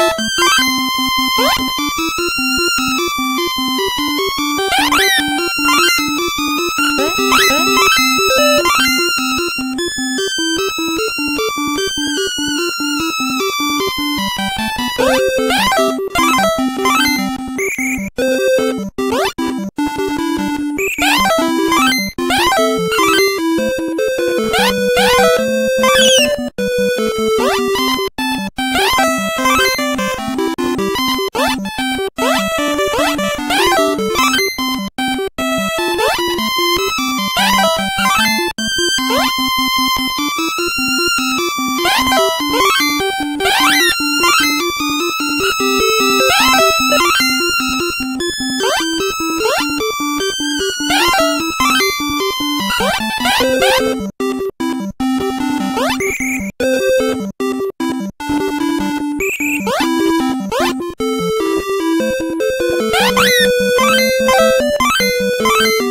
What? Thank you.